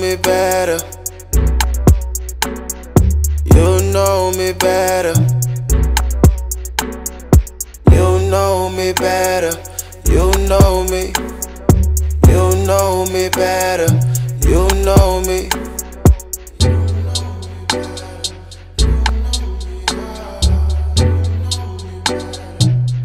me better. You know me better. You know me better. You know me. You know me better. You know me.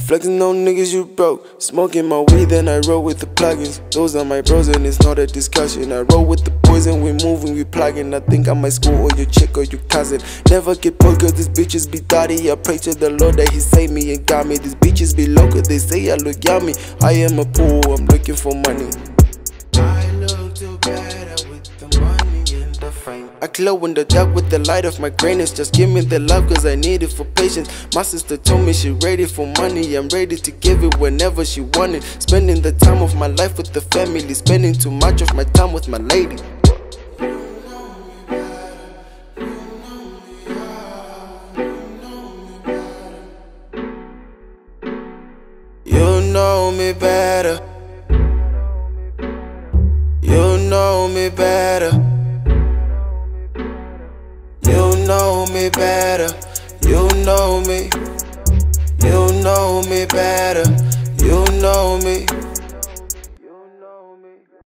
Flexing on niggas you broke. Smoking my weed, then I roll with the plugins. Those are my bros, and it's not a discussion. I roll with the and we moving, we plugging. I think I might school or your chick or your cousin. Never get bored, cause these bitches be dirty. I pray to the Lord that He saved me and got me. These bitches be local, they say I look yummy. I am a pool, I'm looking for money. I look too better the frame. I glow in the dark with the light of my greatness. Just give me the love, cause I need it for patience. My sister told me she ready for money. I'm ready to give it whenever she want it. Spending the time of my life with the family. Spending too much of my time with my lady. You know me better. You know me better. me better. You know me. You know me better. You know me.